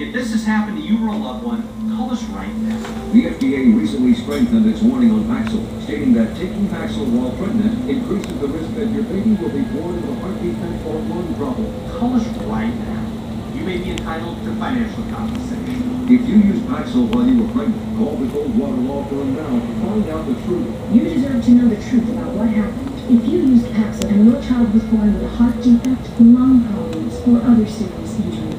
If this has happened to you or a loved one, call us right now. The FDA recently strengthened its warning on Paxil, stating that taking Paxil while pregnant increases the risk that your baby will be born with a heart defect or lung problem. Call us right now. You may be entitled to financial compensation. If you used Paxil while you were pregnant, call the Goldwater Law Firm now to find out the truth. You deserve to know the truth about what happened. If you used Paxil and your child was born with a heart defect, lung problems, or other serious injury,